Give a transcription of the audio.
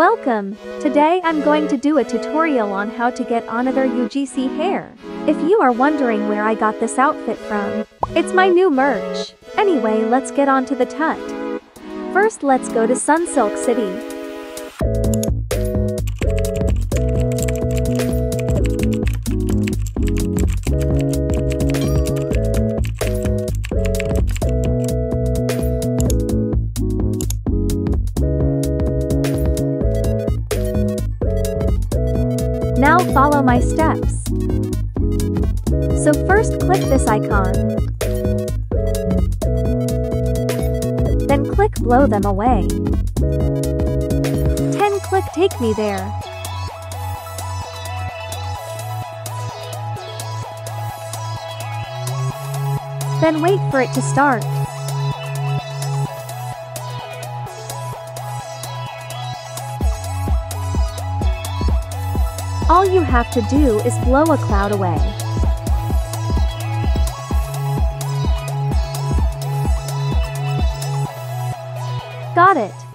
Welcome! Today I'm going to do a tutorial on how to get another UGC hair. If you are wondering where I got this outfit from, it's my new merch. Anyway, let's get on to the tut. First let's go to Sunsilk City. Now follow my steps. So first click this icon. Then click blow them away. 10 click take me there. Then wait for it to start. All you have to do is blow a cloud away. Got it.